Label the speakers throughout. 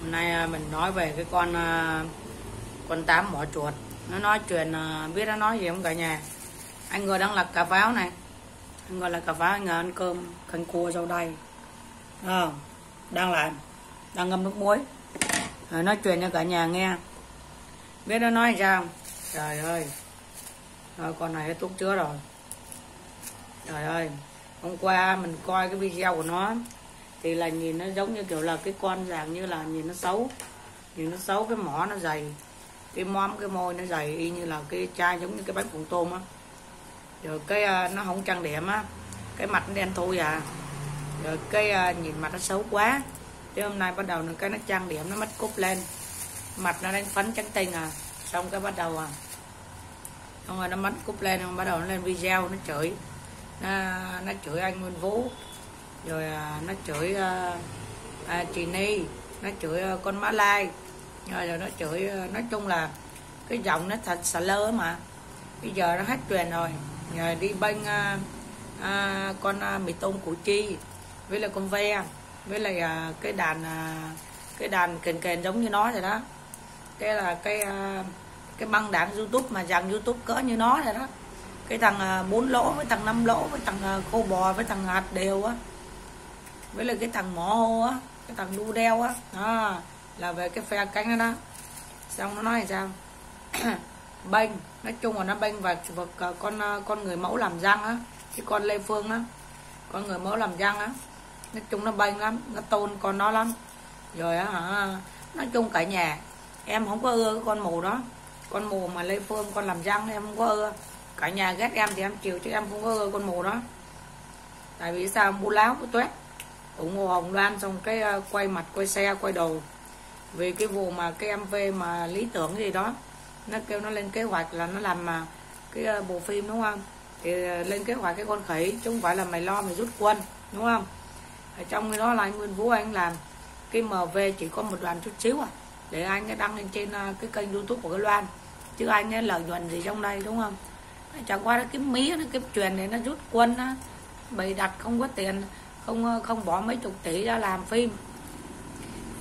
Speaker 1: hôm nay à, mình nói về cái con à, con tám mỏ chuột. Nó nói chuyện à, biết nó nói gì không cả nhà? Anh ngồi đang lặt cà pháo này. Anh ngồi là cà pháo anh ngồi ăn cơm canh cua rau đay. À, đang làm đang ngâm nước muối. Rồi nói chuyện cho cả nhà nghe. Biết nó nói sao trời ơi. Rồi con này hết thuốc chứa rồi. Trời ơi. Hôm qua mình coi cái video của nó thì là nhìn nó giống như kiểu là cái con dạng như là nhìn nó xấu. Nhìn nó xấu cái mỏ nó dày. Cái móm cái môi nó dày y như là cái chai giống như cái bánh phồng tôm á. Rồi cái à, nó không trang điểm á. Cái mặt nó đen thui à. Rồi cái à, nhìn mặt nó xấu quá. Thế hôm nay bắt đầu nó cái nó trang điểm nó mất cúp lên. Mặt nó đang phấn trắng tinh à. Xong cái bắt đầu à xong rồi nó mất cúp lên xong bắt đầu nó lên video nó chửi. Nó, nó chửi anh Nguyên Vũ rồi à, nó chửi à, à, chị Ni nó chửi à, con má Lai. Rồi, rồi nó chửi à, nói chung là cái giọng nó thật xà lơ mà. Bây giờ nó hết truyền rồi. Rồi đi bên à, à, con à, mì tôm củ chi với là con ve với lại à, cái đàn à, cái đàn kền kền giống như nó rồi đó. Cái là cái à, cái băng đảng youtube mà dàn youtube cỡ như nó rồi đó. Cái thằng à, bốn lỗ với thằng năm lỗ với thằng à, khô bò với thằng hạt đều á với lại cái thằng mỏ hô á, cái thằng đu đeo á, đó, là về cái phe cánh đó xong nó nói là sao? Bênh, nói chung là nó bênh và vực con con người mẫu làm răng á, cái con lê phương á, con người mẫu làm răng á. Nói chung nó bênh lắm, nó tôn con nó lắm. Rồi á hả, nói chung cả nhà, em không có ưa cái con mù đó. Con mù mà lê phương con làm răng em không có ưa. Cả nhà ghét em thì em chịu chứ em không có ưa con mù đó. Tại vì sao? Bu láo, bu tuét ủng hộ hồng loan xong cái uh, quay mặt quay xe quay đầu vì cái vụ mà cái mv mà lý tưởng gì đó nó kêu nó lên kế hoạch là nó làm mà cái uh, bộ phim đúng không? Thì uh, lên kế hoạch cái con khỉ chứ không phải là mày lo mày rút quân đúng không? Ở trong cái đó là anh Nguyên Vũ anh làm cái MV chỉ có một đoàn chút xíu à để anh ấy đăng lên trên uh, cái kênh youtube của cái Loan. Chứ anh ấy lợi nhuận gì trong đây đúng không? Chẳng qua nó kiếm mía nó kiếm truyền để nó rút quân á. Bày đặt không có tiền không ờ, không bỏ mấy chục tỷ ra làm phim.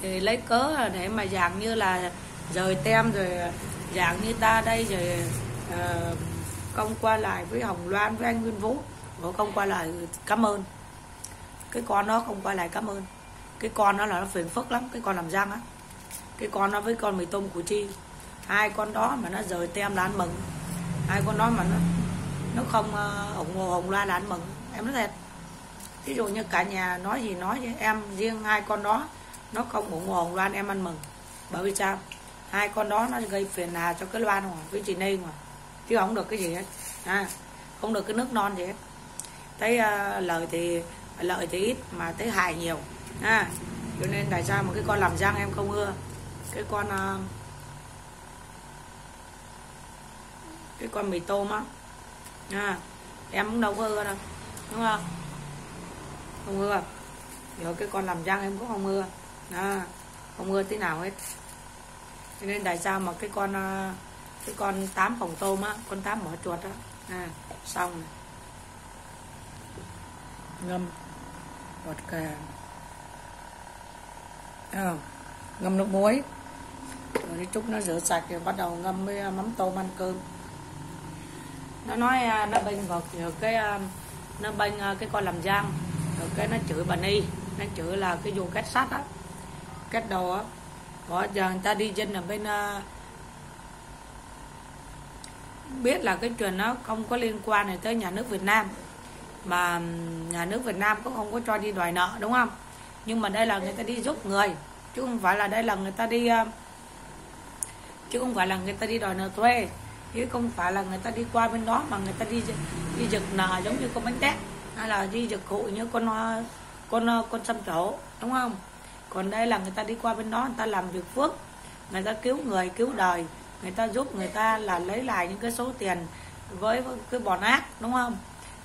Speaker 1: Thì lấy cớ để mà dạng như là rời tem rồi ờ, dạng như ta đây rồi ờ, uh, không qua lại với hồng loan với anh nguyên vũ. Nó không qua lại cảm ơn. Cái con nó không qua lại cảm ơn. Cái con đó là nó phiền phức lắm cái con làm răng á. Cái con nó với con mì tôm của chi. Hai con đó mà nó rời tem là ăn mừng. Hai con đó mà nó nó không uh, ủng hộ hồng loan là ăn mừng. Em nói thật ví dụ như cả nhà nói gì nói với em riêng hai con đó nó không ủng hộ loan em ăn mừng. Bởi vì sao? Hai con đó nó gây phiền hà cho cái loan mà với chị Ni mà. Chứ không được cái gì hết. À, không được cái nước non gì hết. Thấy uh, à, lời thì lợi thì ít mà thấy hại nhiều. À, cho nên tại sao mà cái con làm răng em không ưa? Cái con uh, cái con mì tôm á. À, em cũng đâu có ưa đâu đúng không? Không ưa rồi cái con làm răng em cũng không ưa à, không ưa tí nào hết. Cho nên tại sao mà cái con à, cái con tám phòng tôm á con tám mỏ chuột á. À, xong này. ngâm bột cà. À, ngâm nước muối. Rồi chút nó rửa sạch rồi bắt đầu ngâm với mắm tôm ăn cơm. Nó nói à, nó bênh rồi cái à, nó bênh cái con làm răng rồi cái nó chửi bà ni nó chửi là cái vô cách sắt á. Cách đầu á bỏ giờ người ta đi dân ở bên uh, biết là cái chuyện nó không có liên quan này tới nhà nước Việt Nam mà nhà nước Việt Nam cũng không có cho đi đòi nợ đúng không? Nhưng mà đây là người ta đi giúp người chứ không phải là đây là người ta đi uh, chứ không phải là người ta đi đòi nợ thuê chứ không phải là người ta đi qua bên đó mà người ta đi đi giật nợ giống như con bánh tét hay là đi giật cụ như con ờ, con ờ, con xăm chỗ đúng không? Còn đây là người ta đi qua bên đó người ta làm việc phước người ta cứu người cứu đời người ta giúp người ta là lấy lại những cái số tiền với cái bọn ác đúng không?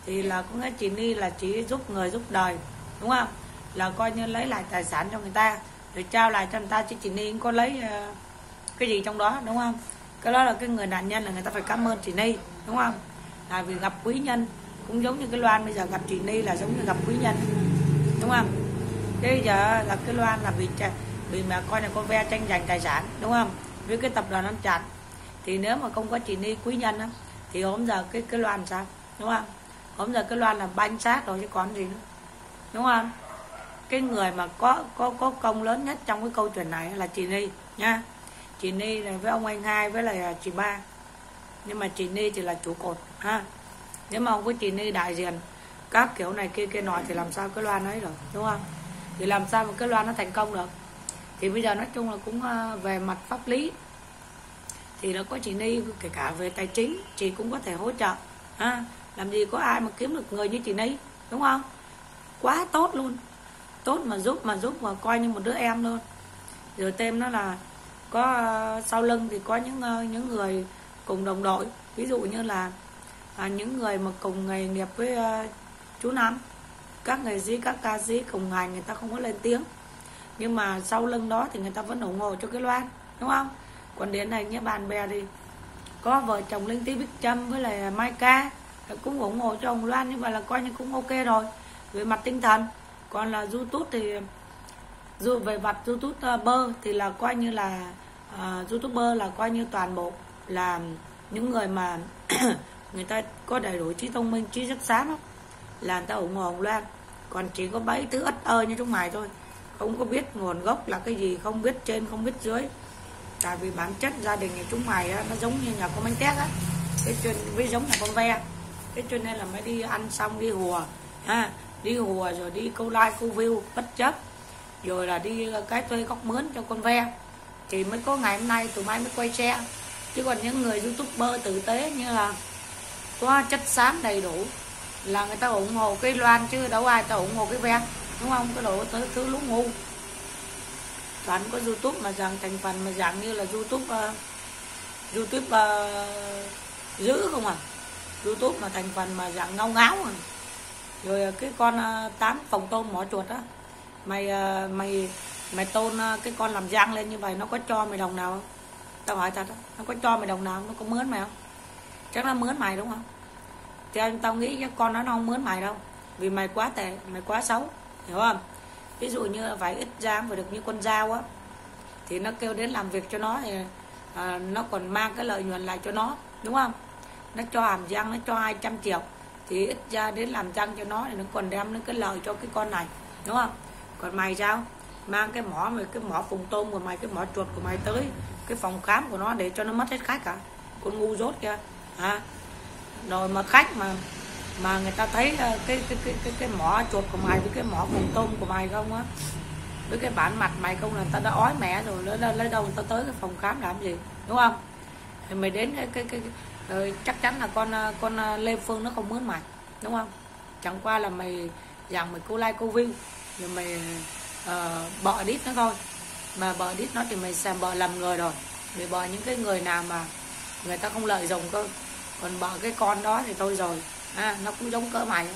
Speaker 1: Thì là có nghĩa chị ni là chỉ giúp người giúp đời đúng không? Là coi như lấy lại tài sản cho người ta rồi trao lại cho người ta chứ chị ni cũng có lấy uh, cái gì trong đó đúng không? Cái đó là cái người nạn nhân là người ta phải cảm ơn chị ni đúng không? Là vì gặp quý nhân cũng giống như cái loan bây giờ gặp chị ni là giống như gặp quý nhân, đúng không? Thế giờ là cái loan là bị vì mà coi là con ve tranh giành tài sản, đúng không? Với cái tập đoàn ăn chặt thì nếu mà không có chị Ni quý nhân á, thì hôm giờ cái cái loan sao, đúng không? Hôm giờ cái loan là banh sát rồi chứ còn gì nữa, đúng không? Cái người mà có có có công lớn nhất trong cái câu chuyện này là chị Ni, nha. Chị Ni này với ông anh hai với lại à, chị ba. Nhưng mà chị Ni thì là chủ cột, ha nếu mà không có chị đi đại diện. Các kiểu này kia kia nọ thì làm sao cái loan ấy được, đúng không? Thì làm sao mà cái loan nó thành công được? Thì bây giờ nói chung là cũng à, về mặt pháp lý thì nó có chị Ni, kể cả về tài chính, chị cũng có thể hỗ trợ, ha? Làm gì có ai mà kiếm được người như chị Ni, đúng không? Quá tốt luôn. Tốt mà giúp mà giúp mà coi như một đứa em luôn. Rồi thêm nó là có à, sau lưng thì có những à, những người cùng đồng đội. Ví dụ như là à, những người mà cùng nghề nghiệp với uh, chú Năm các nghệ sĩ các ca sĩ cùng ngành người ta không có lên tiếng. Nhưng mà sau lưng đó thì người ta vẫn ủng hộ cho cái loan đúng không? Còn đến này như bạn bè thì có vợ chồng linh tí bích trâm với lại mai ca cũng ủng hộ cho ông loan như vậy là coi như cũng ok rồi về mặt tinh thần. Còn là youtube thì dù về mặt youtube ờ, bơ thì là coi như là ờ, uh, youtuber là coi như toàn bộ là những người mà người ta có đầy đủ trí thông minh trí rất sáng là người ta ủng hộ loan. Còn chỉ có mấy thứ ất ơ như chúng mày thôi. Không có biết nguồn gốc là cái gì không biết trên không biết dưới. Tại vì bản chất gia đình nhà chúng mày á, nó giống như nhà con bánh tét á. Cái chuyện với giống nhà con ve. Cái cho nên là mới đi ăn xong đi hùa ha. Đi hùa rồi đi câu like câu view bất chấp. Rồi là đi ờ, cái thuê góc mướn cho con ve. Thì mới có ngày hôm nay tụi mai mới quay xe chứ còn những người youtuber tử tế như là có chất xám đầy đủ là người ta ủng hộ cái loan chứ đâu ai ta ủng hộ cái ve đúng không? Cái đồ thứ thứ lũ ngu. Toàn có youtube mà dạng thành phần mà dạng như là youtube uh, youtube ờ, uh, giữ không à? Youtube mà thành phần mà dạng ngao ngáo à? Rồi ờ, cái con uh, tám phòng tôm mỏ chuột á mày uh, mày mày tôn uh, cái con làm giang lên như vậy nó có cho mày đồng nào không? Tao hỏi thật đó. nó có cho mày đồng nào nó có mướn mày không? Chắc nó mướn mày đúng không? Thì anh tao nghĩ cái con nó không mướn mày đâu. Vì mày quá tệ mày quá xấu hiểu không? Ví dụ như phải ít giang phải được như con dao á thì nó kêu đến làm việc cho nó thì à, nó còn mang cái lợi nhuận lại cho nó đúng không? Nó cho hàm răng nó cho 200 triệu thì ít ra đến làm răng cho nó thì nó còn đem đến cái lời cho cái con này đúng không? Còn mày sao? Mang cái mỏ mày cái mỏ phùng tôm của mày cái mỏ chuột của mày tới cái phòng khám của nó để cho nó mất hết khách cả. Con ngu dốt kia à rồi mà khách mà mà người ta thấy ờ, cái cái cái cái, cái mỏ chuột của mày với cái mỏ phùng tôm của mày không á? Với cái bản mặt mày không là người ta đã ói mẹ rồi lấy, lấy đâu người ta tới cái phòng khám làm gì đúng không? Thì mày đến cái cái, cái, cái rồi chắc chắn là con ờ, con lê phương nó không mướn mày đúng không? Chẳng qua là mày rằng mày cô like cô view rồi mày uh, bợ đít nó thôi. Mà bợ đít nó thì mày xem bợ lầm người rồi. Để bợ những cái người nào mà người ta không lợi dụng cơ còn bợ cái con đó thì thôi rồi. À, nó cũng giống cỡ mày.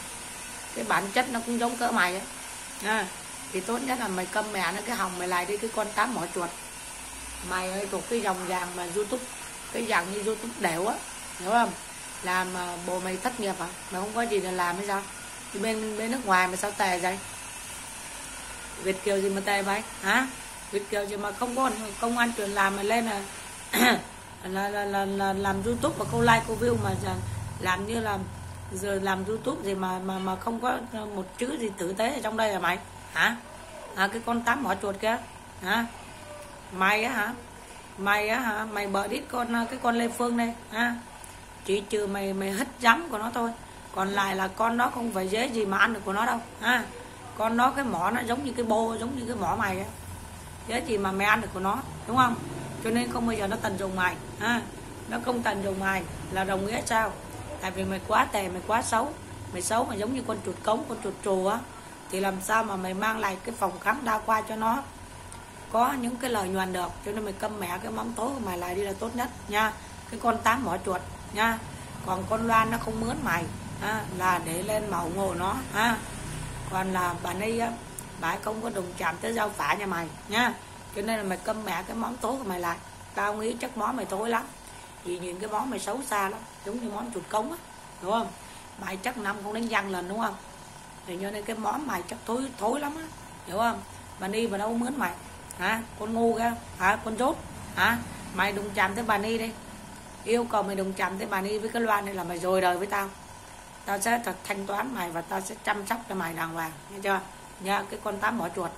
Speaker 1: Cái bản chất nó cũng giống cỡ mày à, thì tốt nhất là mày câm mẹ nó cái hồng mày lại đi cái con tám mỏ chuột. Mày ơi thuộc cái dòng vàng mà youtube cái dạng như youtube đều á hiểu không? Làm mà bộ mày thất nghiệp à, mày không có gì để làm hay sao? Thì bên bên nước ngoài mà sao tè vậy? Việt kiều gì mà tè vậy? Hả? Việt kiều gì mà không có công an truyền làm mà lên là là, là, là, là làm youtube và câu like câu view mà làm như là giờ làm youtube gì mà mà mà không có một chữ gì tử tế ở trong đây là mày? Hả? À, cái con tám mỏ chuột kia? Hả? Mày á hả? Mày á hả? Mày bợ đít con cái con lê phương đây ha chỉ trừ mày mày hất giấm của nó thôi. Còn lại là con đó không phải dễ gì mà ăn được của nó đâu ha con đó cái mỏ nó giống như cái bô giống như cái mỏ mày á. Dễ gì mà mày ăn được của nó đúng không? Cho nên không bao giờ nó tận dụng mày ha? Nó không tận dụng mày là đồng nghĩa sao? Tại vì mày quá tệ, mày quá xấu. Mày xấu mà giống như con chuột cống con chuột trù á thì làm sao mà mày mang lại cái phòng khám đa khoa cho nó có những cái lợi nhuận được? Cho nên mày câm mẹ cái móng tối của mày lại đi là tốt nhất nha. Cái con tám mỏ chuột nha. Còn con loan nó không mướn mày ha, là để lên mà ủng hộ nó ha. Còn là bà ấy á bà ấy không có đụng chạm tới dao phả nhà mày nha cho nên là mày câm mẹ cái món tối của mày lại. Tao nghĩ chắc món mày tối lắm. Vì những cái món mày xấu xa lắm, giống như món chuột cống á, đúng không? Mày chắc năm không đánh răng lên, đúng không? Thì cho nên cái món mày chắc thối thối lắm á, hiểu không? Bà ni mà đâu mướn mày, hả? Con ngu ra hả? Con rốt, hả? Mày đừng chạm tới bà ni đi. Yêu cầu mày đừng chạm tới bà ni với cái loa này là mày rồi đời với tao. Tao sẽ thanh toán mày và tao sẽ chăm sóc cho mày đàng hoàng, nghe chưa? Nha, cái con tám bỏ chuột.